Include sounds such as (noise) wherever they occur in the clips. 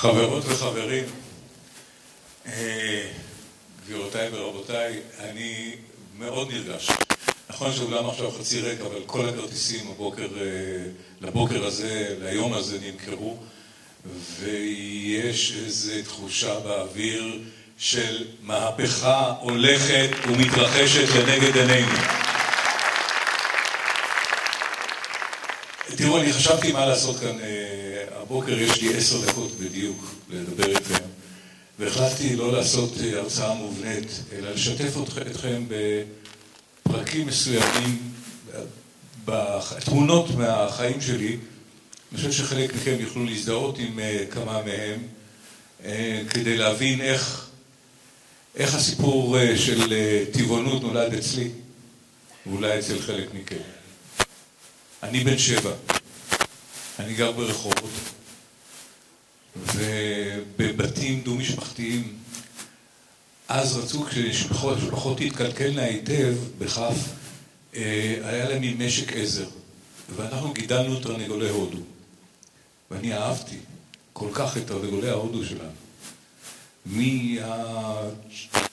חברות וחברים, אה, גבירותיי ורבותיי, אני מאוד נרגש. נכון שאולם עכשיו חצי ריק, אבל כל הכרטיסים הבוקר, אה, לבוקר הזה, ליום הזה נמכרו, ויש איזו תחושה באוויר של מהפכה הולכת ומתרחשת לנגד עינינו. תראו, אני חשבתי מה לעשות כאן. אה, הבוקר יש לי עשר דקות בדיוק לדבר איתכם, והחלטתי לא לעשות אה, הרצאה מובנית, אלא לשתף אתכם בפרקים מסוימים, תמונות מהחיים שלי. אני חושב שחלק מכם יוכלו להזדהות עם אה, כמה מהם, כדי להבין איך, איך הסיפור של טבעונות נולד אצלי, ואולי אצל חלק מכם. אני בן שבע, אני גר ברחובות, ובבתים דו-משפחתיים, אז רצו כשמשפחות תתקלקלנה היטב, בכף, אה, היה להם מין משק עזר, ואנחנו גידלנו תרנגולי הודו, ואני אהבתי כל כך את תרנגולי ההודו שלנו.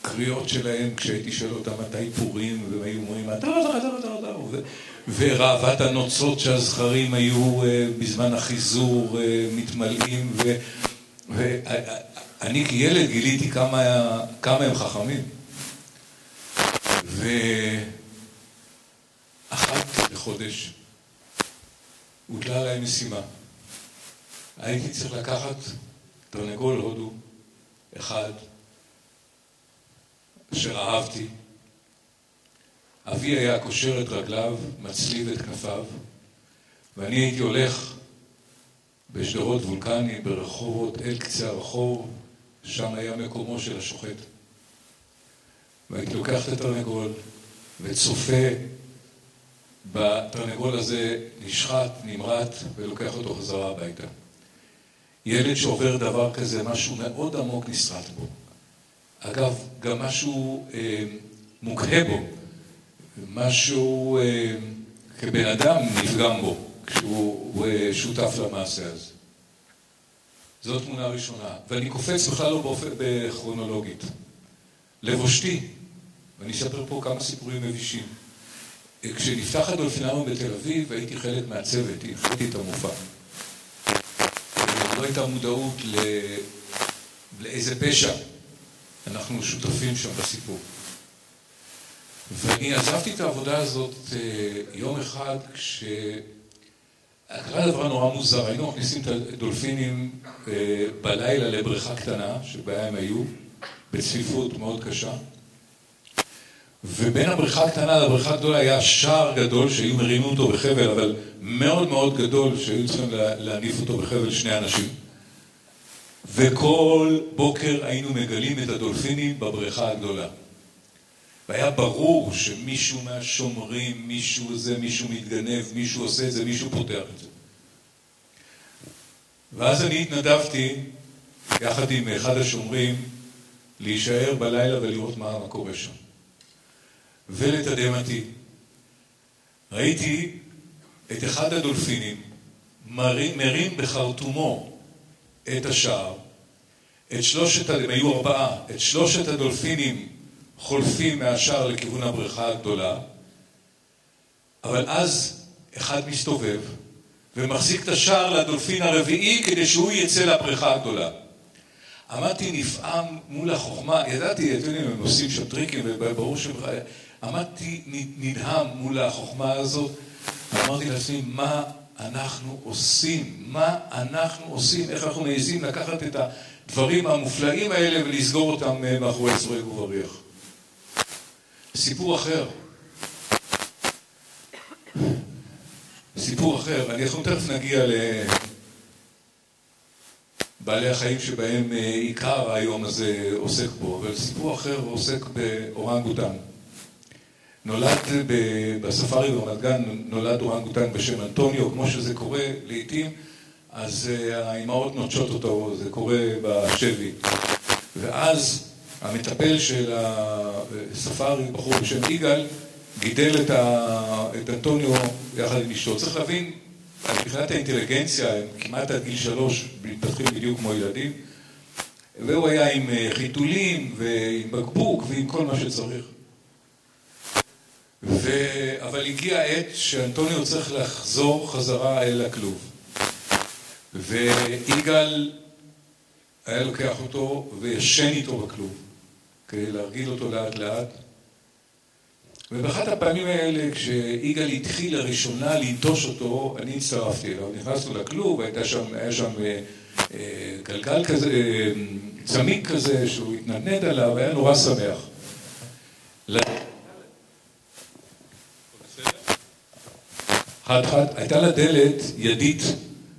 מהקריאות שלהם כשהייתי שואל אותם מתי פורים, והם היו אומרים, לא זוכר, אתה לא זוכר, וראוות הנוצות שהזכרים היו אה, בזמן החיזור אה, מתמלאים, ואני כילד גיליתי כמה, כמה הם חכמים. ואחת לחודש הוטלה עליי משימה. הייתי צריך לקחת תרנגול הודו אחד, אשר אהבתי, אבי היה קושר את רגליו, מצליב את כנפיו, ואני הייתי הולך בשדרות וולקני, ברחובות, אל קצה הרחוב, שם היה מקומו של השוחט. והייתי לוקח את התרנגול וצופה בתרנגול הזה נשחט, נמרט, ולוקח אותו חזרה הביתה. ילד שעובר דבר כזה, משהו מאוד עמוק נסרט בו. אגב, גם משהו אה, מוקהה בו. משהו אה, כבן אדם נפגם בו כשהוא אה, שותף למעשה הזה. זו תמונה ראשונה. ואני קופץ בכלל לא באופן כרונולוגית. לבושתי, ואני אספר פה כמה סיפורים מבישים. כשנפתח הדולפינריום בתל אביב, הייתי חלק מהצוות, הנחיתי את המופע. לא הייתה מודעות לאיזה פשע אנחנו שותפים שם בסיפור. ואני עזבתי את העבודה הזאת אה, יום אחד כש... קרה דבר נורא מוזר, היינו מכניסים את הדולפינים אה, בלילה לבריכה קטנה, שבה הם היו, בצפיפות מאוד קשה. ובין הבריכה הקטנה לבריכה הגדולה היה שער גדול שהיו מרימים אותו בחבל, אבל מאוד מאוד גדול שהיו צריכים להניף אותו בחבל שני אנשים. וכל בוקר היינו מגלים את הדולפינים בבריכה הגדולה. והיה ברור שמישהו מהשומרים, מישהו זה, מישהו מתגנב, מישהו עושה את זה, מישהו פותח את זה. ואז אני התנדבתי, יחד עם אחד השומרים, להישאר בלילה ולראות מה קורה שם. ולתדהמתי, ראיתי את אחד הדולפינים מרים, מרים בחרטומו את השער, את שלושת, הם היו ארבעה, את שלושת הדולפינים חולפים מהשער לכיוון הבריכה הגדולה, אבל אז אחד מסתובב ומחזיק את השער לדולפין הרביעי כדי שהוא יצא לבריכה הגדולה. עמדתי נפעם מול החוכמה, ידעתי, אתם יודעים, הם עושים שם טריקים, וברור שהם... עמדתי נדהם מול החוכמה הזאת, ואמרתי לעצמי, מה אנחנו עושים? מה אנחנו עושים? איך אנחנו מעזים לקחת את הדברים המופלאים האלה ולסגור אותם אה, מאחורי סורג ובריח? סיפור אחר. סיפור אחר, אנחנו תכף נגיע לבעלי החיים שבהם אה, עיקר היום הזה עוסק בו, אבל סיפור אחר עוסק באורנגוטן. נולד בספארי ברמת גן, נולד אורנגוטן בשם אנטוניו, כמו שזה קורה לעיתים, אז אה, האימהות נוטשות אותו, זה קורה בשבי. ואז המטפל של הספארי, בחור בשם יגאל, גידל את, ה... את אנטוניו יחד עם אשתו. צריך להבין מבחינת האינטליגנציה, הם כמעט עד גיל שלוש מתפתחים בדיוק כמו ילדים, והוא היה עם אה, חיתולים ועם בקבוק ועם כל מה שצריך. ו... אבל הגיע העת שאנטוניו צריך לחזור חזרה אל הכלוב. ויגאל היה לוקח אותו וישן איתו בכלוב, כדי להרגיל אותו לאט לאט. ובאחת הפעמים האלה, כשיגאל התחיל לראשונה לנטוש אותו, אני הצטרפתי אליו. נכנסנו לכלוב, היה שם, היה שם אה, אה, גלגל כזה, אה, צמיג כזה, שהוא התנדנד עליו, היה נורא שמח. חד חד, הייתה לדלת ידית,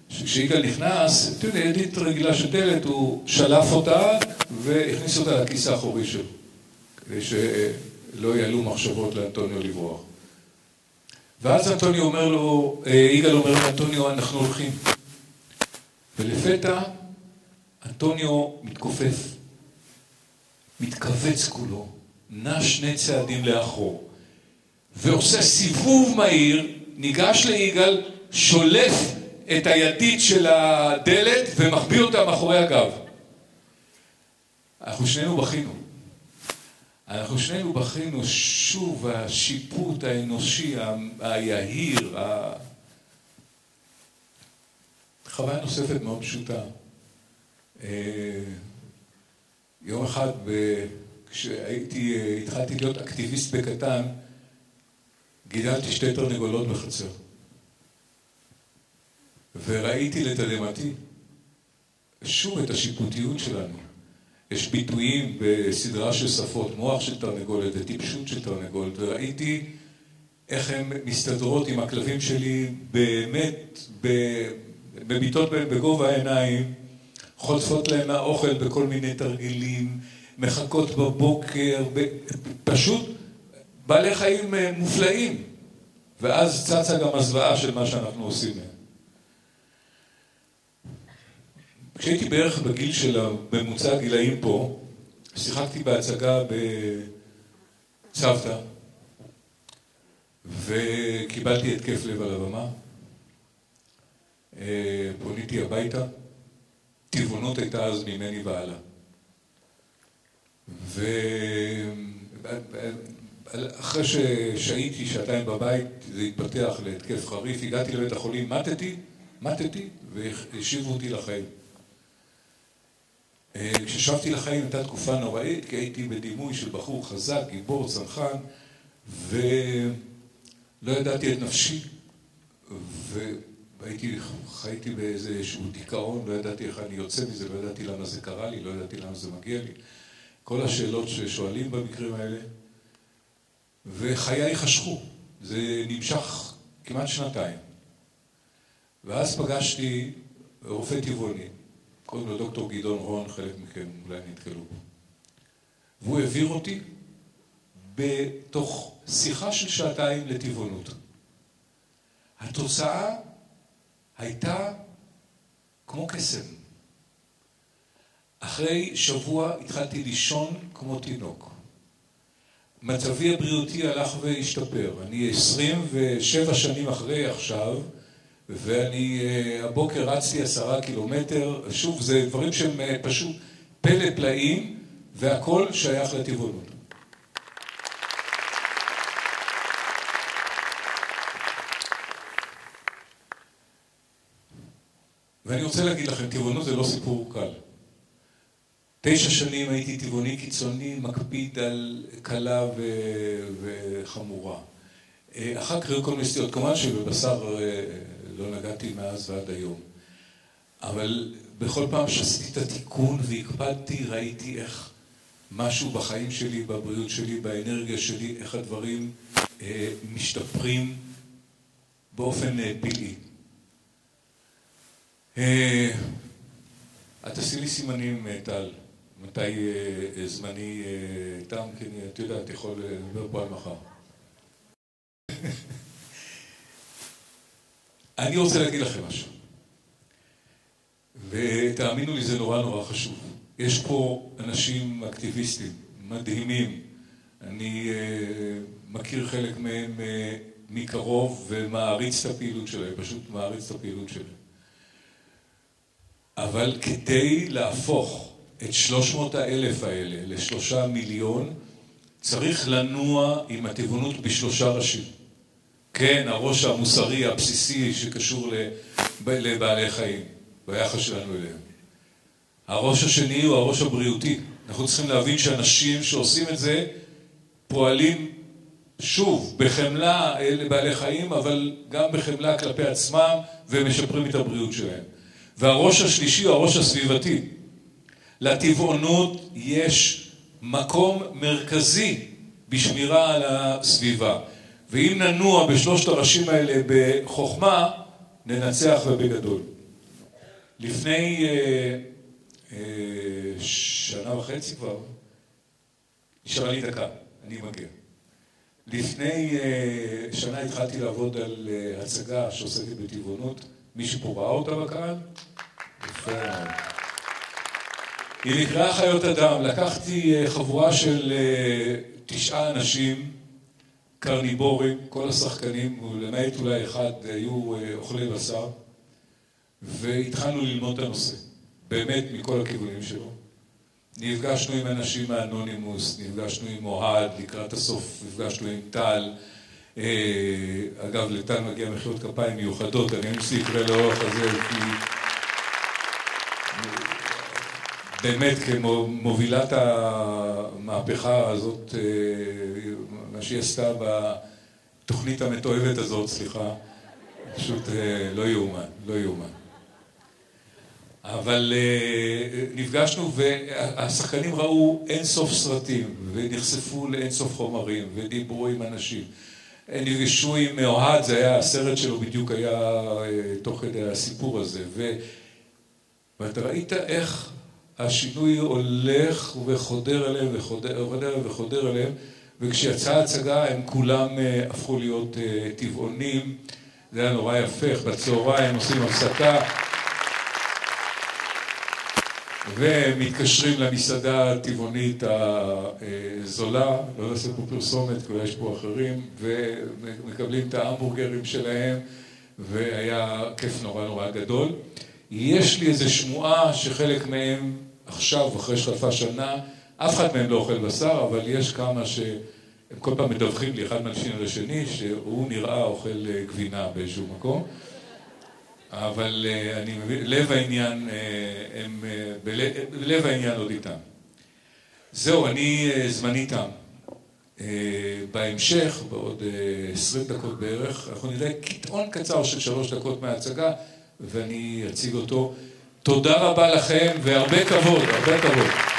שכשיגאל נכנס, אתה יודע, ידית רגילה של דלת, הוא שלף אותה והכניס אותה לכיס האחורי שלו, כדי שלא יעלו מחשבות לאנטוניו לברוח. ואז אנטוניו אומר לו, אה, יגאל אומר לאנטוניו, אנחנו הולכים. ולפתע אנטוניו מתכופף, מתכווץ כולו, נע שני צעדים לאחור, ועושה סיבוב מהיר ניגש ליגאל, שולף את הידית של הדלת ומחביא אותה מאחורי הגב. אנחנו שנינו בכינו. אנחנו שנינו בכינו שוב השיפוט האנושי, היהיר, ה... חוויה נוספת מאוד פשוטה. אה, יום אחד, כשהייתי, התחלתי להיות אקטיביסט בקטן, גידלתי שתי תרנגולות בחצר. וראיתי לתדהמתי שוב את השיפוטיות שלנו. יש ביטויים בסדרה של שפות, מוח של תרנגולת וטיפשות של תרנגולת, וראיתי איך הן מסתדרות עם הכלבים שלי באמת במיטות בהם בגובה העיניים, חוטפות להם מהאוכל בכל מיני תרגילים, מחכות בבוקר, פשוט בעלי חיים אה, מופלאים, ואז צצה גם הזוועה של מה שאנחנו עושים להם. כשהייתי בערך בגיל של הממוצע הגילאים פה, שיחקתי בהצגה בצוותא, וקיבלתי התקף לב על הבמה. אה, פוניתי הביתה, טבעונות הייתה אז ממני והלאה. ו... אחרי ששהיתי שעתיים בבית, זה התפתח להתקף חריף, הגעתי לבית החולים, מתתי, מתתי, והשיבו אותי לחיים. אה, כששבתי לחיים הייתה תקופה נוראית, כי הייתי בדימוי של בחור חזק, גיבור, צנחן, ולא ידעתי את נפשי, והייתי, חייתי באיזשהו דיכאון, לא ידעתי איך אני יוצא מזה, לא ידעתי למה זה קרה לי, לא ידעתי למה זה מגיע לי. כל השאלות ששואלים במקרים האלה. וחיי חשכו. זה נמשך כמעט שנתיים. ואז פגשתי רופא טבעוני, קוראים לו דוקטור גדעון רון, חלק מכם אולי נתקלו בו. והוא העביר אותי בתוך שיחה של שעתיים לטבעונות. התוצאה הייתה כמו קסם. אחרי שבוע התחלתי לישון כמו תינוק. מצבי הבריאותי הלך והשתפר. אני 27 שנים אחרי עכשיו, ואני אה, הבוקר רצתי עשרה קילומטר, שוב, זה דברים שהם אה, פשוט פלא פלאים, והכל שייך לטבעונות. ואני רוצה להגיד לכם, טבעונות זה לא סיפור קל. תשע שנים הייתי טבעוני קיצוני, מקפיד על קלה. וחמורה. אה, אחר כך היו כל מיני סטיות, כמובן שבבשר אה, לא נגעתי מאז ועד היום. אבל בכל פעם שעשיתי את התיקון והקפדתי, ראיתי איך משהו בחיים שלי, בבריאות שלי, באנרגיה שלי, איך הדברים אה, משתפרים באופן אה, פלאי. אה, את תעשי לי סימנים, אה, טל. מתי אה, זמני אה, תם, כי את יודעת, יכול לדבר פה על מחר. (laughs) אני רוצה להגיד לכם משהו, ותאמינו לי, זה נורא נורא חשוב. יש פה אנשים אקטיביסטים מדהימים. אני מכיר חלק מהם מקרוב ומעריץ את הפעילות שלהם, פשוט מעריץ את הפעילות שלהם. אבל כדי להפוך את שלוש מאות האלף האלה לשלושה מיליון, צריך לנוע עם הטבעונות בשלושה ראשים. כן, הראש המוסרי הבסיסי שקשור לבעלי חיים, ביחס שלנו אליהם. הראש השני הוא הראש הבריאותי. אנחנו צריכים להבין שאנשים שעושים את זה פועלים שוב בחמלה לבעלי חיים, אבל גם בחמלה כלפי עצמם ומשפרים את הבריאות שלהם. והראש השלישי הוא הראש הסביבתי. לטבעונות יש מקום מרכזי בשמירה על הסביבה. ואם ננוע בשלושת הראשים האלה בחוכמה, ננצח ובגדול. לפני אה, אה, שנה וחצי כבר, נשארה לי דקה, אני מגיע. לפני אה, שנה התחלתי לעבוד על אה, הצגה שעוסקת בטבעונות. מישהו פה ראה אותה בקהל? יפה. היא נקראה חיות אדם. לקחתי אה, חבורה של אה, תשעה אנשים, קרניבורים, כל השחקנים, ולמעט אולי אחד, היו אה, אוכלי בשר, והתחלנו ללמוד את הנושא, באמת מכל הכיוונים שלו. נפגשנו עם אנשים מאנונימוס, נפגשנו עם אוהד, לקראת הסוף נפגשנו עם טל. אגב, לטל מגיע מחיאות כפיים מיוחדות, אני אמשיך לקרוא לאורך הזה, כי... באמת כמובילת המהפכה הזאת, אה, מה שהיא עשתה בתוכנית המתועבת הזאת, סליחה, פשוט אה, לא יאומן, לא יאומן. אבל אה, נפגשנו והשחקנים ראו אין סוף סרטים ונחשפו לאין סוף חומרים ודיברו עם אנשים. נפגשו עם אוהד, זה היה הסרט שלו בדיוק היה תוך כדי הסיפור הזה. ואתה ראית איך השינוי הולך וחודר אליהם וחודר וחודר אליהם וכשיצאה ההצגה הם כולם אה, הפכו להיות אה, טבעונים. זה היה נורא יפה, בצהריים עושים הפסקה. ומתקשרים למסעדה הטבעונית הזולה, לא נעשה פה פרסומת כי יש פה אחרים ומקבלים את ההמבורגרים שלהם והיה כיף נורא נורא גדול. יש לי איזו שמועה שחלק מהם עכשיו, אחרי שחלפה שנה, אף אחד מהם לא אוכל בשר, אבל יש כמה שהם כל פעם מדווחים לי אחד מהאנשים לשני, שהוא נראה אוכל אה, גבינה באיזשהו מקום. אבל אה, אני מבין, לב העניין, אה, הם, בלב העניין עוד איתם. זהו, אני זמני תם. בהמשך, בעוד עשרים דקות בערך, אנחנו נראה קטעון קצר של שלוש דקות מההצגה, ואני אציג אותו. תודה רבה לכם והרבה כבוד, הרבה כבוד.